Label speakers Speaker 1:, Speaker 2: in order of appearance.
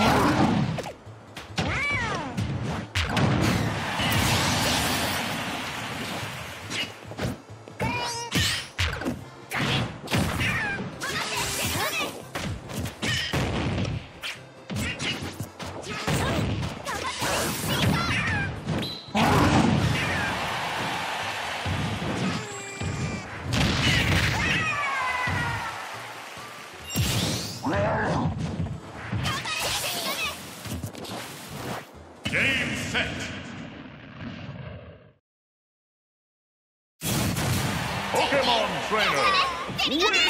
Speaker 1: Ah! Set. Pokemon Trainer, win!